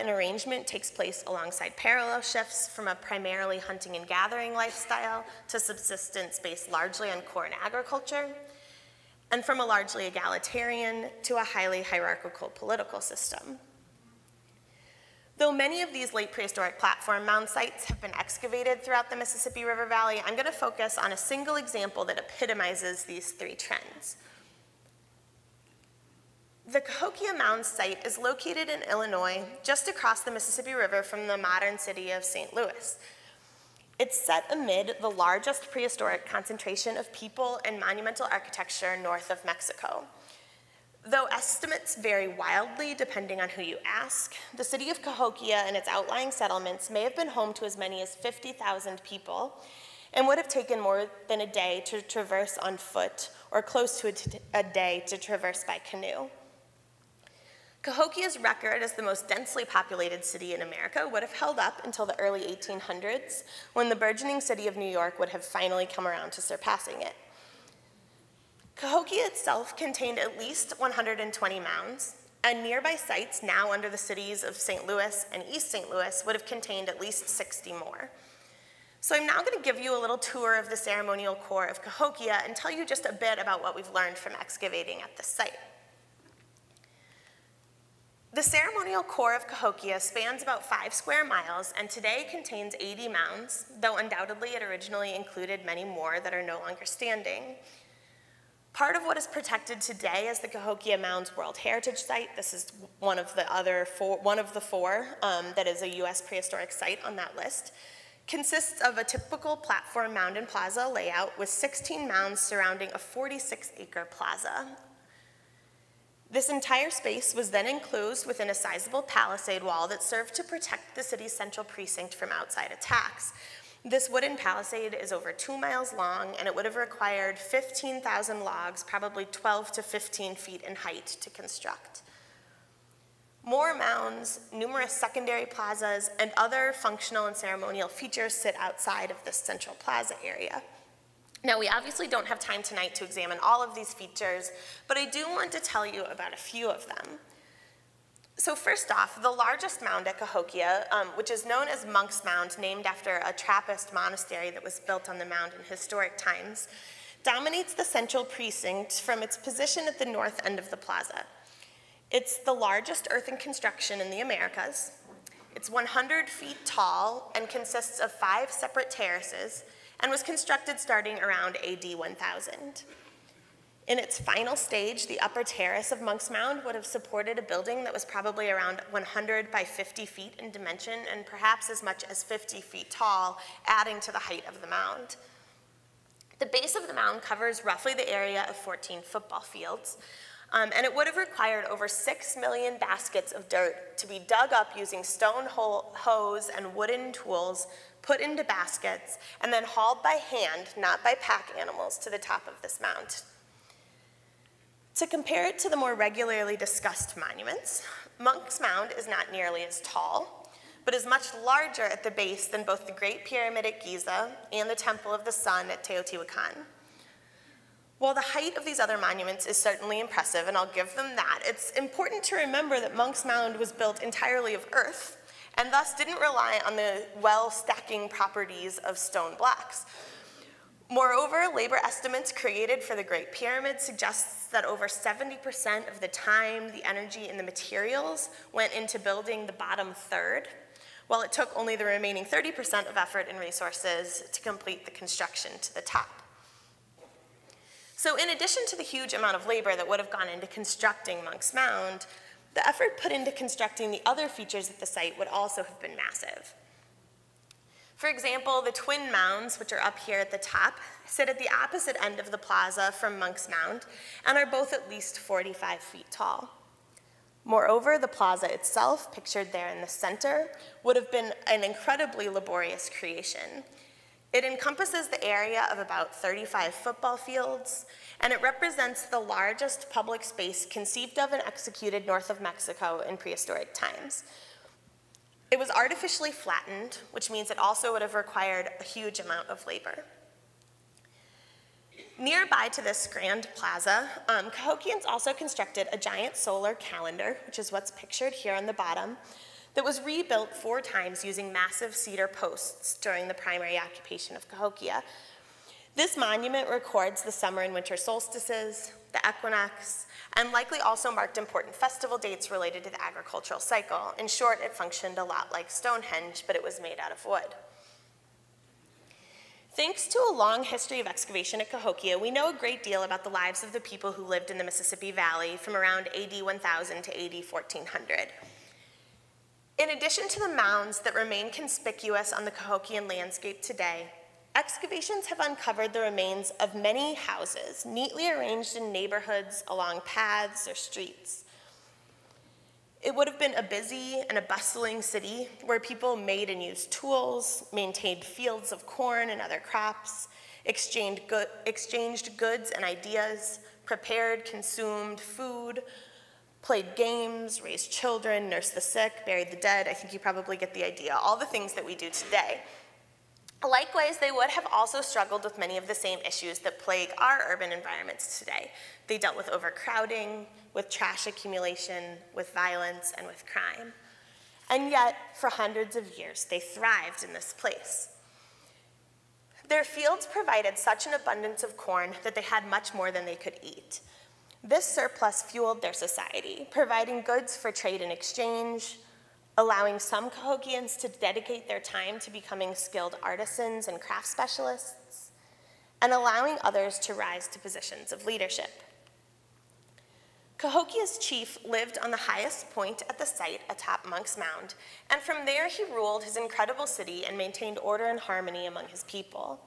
and arrangement takes place alongside parallel shifts from a primarily hunting and gathering lifestyle to subsistence based largely on corn agriculture, and from a largely egalitarian to a highly hierarchical political system. Though many of these late prehistoric platform mound sites have been excavated throughout the Mississippi River Valley, I'm going to focus on a single example that epitomizes these three trends. The Cahokia Mound site is located in Illinois, just across the Mississippi River from the modern city of St. Louis. It's set amid the largest prehistoric concentration of people and monumental architecture north of Mexico. Though estimates vary wildly depending on who you ask, the city of Cahokia and its outlying settlements may have been home to as many as 50,000 people and would have taken more than a day to traverse on foot or close to a, day to traverse by canoe. Cahokia's record as the most densely populated city in America would have held up until the early 1800s, when the burgeoning city of New York would have finally come around to surpassing it. Cahokia itself contained at least 120 mounds, and nearby sites now under the cities of St. Louis and East St. Louis would have contained at least 60 more. So I'm now going to give you a little tour of the ceremonial core of Cahokia and tell you just a bit about what we've learned from excavating at the site. The ceremonial core of Cahokia spans about five square miles and today contains 80 mounds, though undoubtedly it originally included many more that are no longer standing. Part of what is protected today as the Cahokia Mounds World Heritage Site, this is one of the other four, one of the four um, that is a U.S. prehistoric site on that list, consists of a typical platform mound and plaza layout with 16 mounds surrounding a 46-acre plaza. This entire space was then enclosed within a sizable palisade wall that served to protect the city's central precinct from outside attacks, this wooden palisade is over two miles long and it would have required 15,000 logs, probably 12 to 15 feet in height to construct. More mounds, numerous secondary plazas, and other functional and ceremonial features sit outside of this central plaza area. Now, we obviously don't have time tonight to examine all of these features, but I do want to tell you about a few of them. So first off, the largest mound at Cahokia, um, which is known as Monk's Mound, named after a Trappist monastery that was built on the mound in historic times, dominates the central precinct from its position at the north end of the plaza. It's the largest earthen construction in the Americas. It's 100 feet tall and consists of five separate terraces and was constructed starting around AD 1000. In its final stage, the upper terrace of Monk's Mound would have supported a building that was probably around 100 by 50 feet in dimension and perhaps as much as 50 feet tall, adding to the height of the mound. The base of the mound covers roughly the area of 14 football fields, um, and it would have required over 6 million baskets of dirt to be dug up using stone hoes and wooden tools put into baskets, and then hauled by hand, not by pack animals, to the top of this mound. To compare it to the more regularly discussed monuments, Monk's Mound is not nearly as tall, but is much larger at the base than both the Great Pyramid at Giza and the Temple of the Sun at Teotihuacan. While the height of these other monuments is certainly impressive, and I'll give them that, it's important to remember that Monk's Mound was built entirely of earth, and thus didn't rely on the well-stacking properties of stone blocks. Moreover, labor estimates created for the Great Pyramid suggests that over 70% of the time, the energy, and the materials went into building the bottom third, while it took only the remaining 30% of effort and resources to complete the construction to the top. So in addition to the huge amount of labor that would have gone into constructing Monk's Mound, the effort put into constructing the other features at the site would also have been massive. For example, the twin mounds, which are up here at the top, sit at the opposite end of the plaza from Monk's Mound and are both at least 45 feet tall. Moreover, the plaza itself, pictured there in the center, would have been an incredibly laborious creation. It encompasses the area of about 35 football fields, and it represents the largest public space conceived of and executed north of Mexico in prehistoric times, it was artificially flattened, which means it also would have required a huge amount of labor. Nearby to this grand plaza, um, Cahokians also constructed a giant solar calendar, which is what's pictured here on the bottom, that was rebuilt four times using massive cedar posts during the primary occupation of Cahokia. This monument records the summer and winter solstices, the equinox, and likely also marked important festival dates related to the agricultural cycle. In short, it functioned a lot like Stonehenge, but it was made out of wood. Thanks to a long history of excavation at Cahokia, we know a great deal about the lives of the people who lived in the Mississippi Valley from around AD 1000 to AD 1400. In addition to the mounds that remain conspicuous on the Cahokian landscape today, excavations have uncovered the remains of many houses neatly arranged in neighborhoods along paths or streets. It would have been a busy and a bustling city where people made and used tools, maintained fields of corn and other crops, exchanged, go exchanged goods and ideas, prepared, consumed food, played games, raised children, nursed the sick, buried the dead. I think you probably get the idea. All the things that we do today. Likewise, they would have also struggled with many of the same issues that plague our urban environments today. They dealt with overcrowding, with trash accumulation, with violence, and with crime. And yet, for hundreds of years, they thrived in this place. Their fields provided such an abundance of corn that they had much more than they could eat. This surplus fueled their society, providing goods for trade and exchange, allowing some Cahokians to dedicate their time to becoming skilled artisans and craft specialists, and allowing others to rise to positions of leadership. Cahokia's chief lived on the highest point at the site atop Monk's Mound, and from there he ruled his incredible city and maintained order and harmony among his people.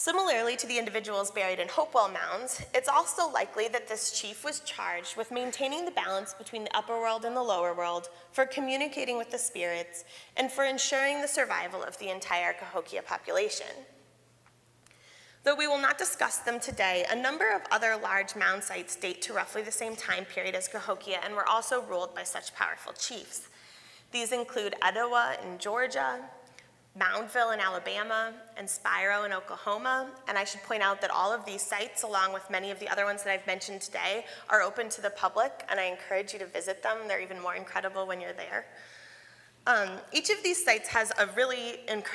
Similarly to the individuals buried in Hopewell mounds, it's also likely that this chief was charged with maintaining the balance between the upper world and the lower world, for communicating with the spirits, and for ensuring the survival of the entire Cahokia population. Though we will not discuss them today, a number of other large mound sites date to roughly the same time period as Cahokia and were also ruled by such powerful chiefs. These include Etowah in Georgia, Moundville in Alabama, and Spiro in Oklahoma. And I should point out that all of these sites, along with many of the other ones that I've mentioned today, are open to the public, and I encourage you to visit them. They're even more incredible when you're there. Um, each of these sites has a really inc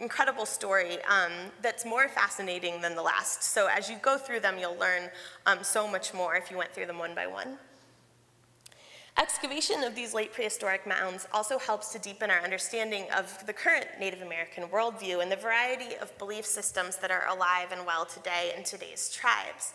incredible story um, that's more fascinating than the last. So as you go through them, you'll learn um, so much more if you went through them one by one. Excavation of these late prehistoric mounds also helps to deepen our understanding of the current Native American worldview and the variety of belief systems that are alive and well today in today's tribes.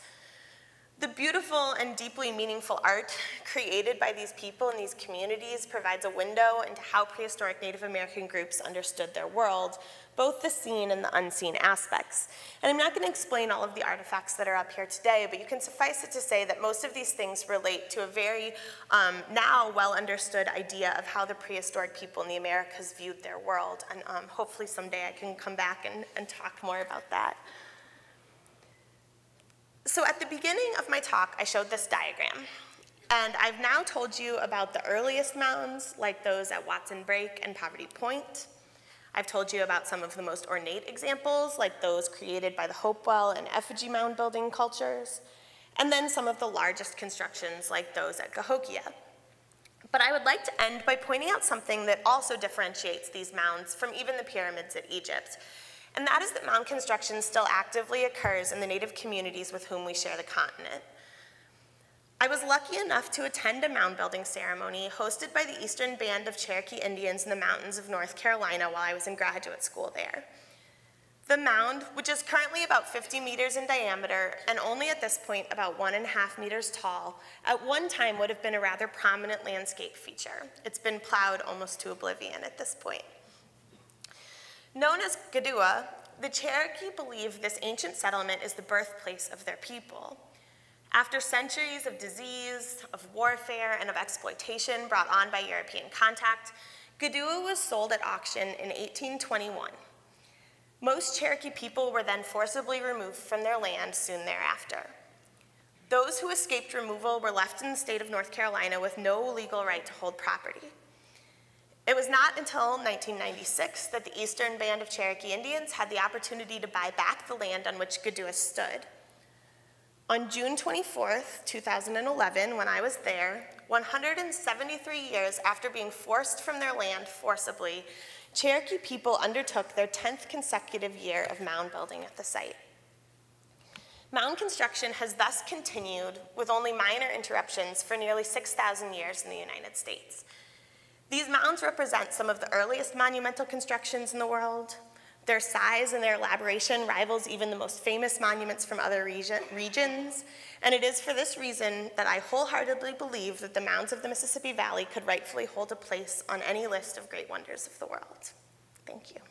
The beautiful and deeply meaningful art created by these people in these communities provides a window into how prehistoric Native American groups understood their world, both the seen and the unseen aspects. And I'm not going to explain all of the artifacts that are up here today, but you can suffice it to say that most of these things relate to a very um, now well understood idea of how the prehistoric people in the Americas viewed their world. And um, hopefully someday I can come back and, and talk more about that. Beginning of my talk, I showed this diagram. And I've now told you about the earliest mounds, like those at Watson Brake and Poverty Point. I've told you about some of the most ornate examples, like those created by the Hopewell and effigy mound building cultures, and then some of the largest constructions, like those at Cahokia. But I would like to end by pointing out something that also differentiates these mounds from even the pyramids at Egypt, and that is that mound construction still actively occurs in the native communities with whom we share the continent. I was lucky enough to attend a mound building ceremony hosted by the Eastern Band of Cherokee Indians in the mountains of North Carolina while I was in graduate school there. The mound, which is currently about 50 meters in diameter and only at this point about one and a half meters tall, at one time would have been a rather prominent landscape feature. It's been plowed almost to oblivion at this point. Known as Kituwah, the Cherokee believe this ancient settlement is the birthplace of their people. After centuries of disease, of warfare, and of exploitation brought on by European contact, Kituwah was sold at auction in 1821. Most Cherokee people were then forcibly removed from their land soon thereafter. Those who escaped removal were left in the state of North Carolina with no legal right to hold property. It was not until 1996 that the Eastern Band of Cherokee Indians had the opportunity to buy back the land on which Kituwah stood. On June 24th, 2011, when I was there, 173 years after being forced from their land forcibly, Cherokee people undertook their 10th consecutive year of mound building at the site. Mound construction has thus continued with only minor interruptions for nearly 6,000 years in the United States. These mounds represent some of the earliest monumental constructions in the world. Their size and their elaboration rivals even the most famous monuments from other region, regions, and it is for this reason that I wholeheartedly believe that the mounds of the Mississippi Valley could rightfully hold a place on any list of great wonders of the world. Thank you.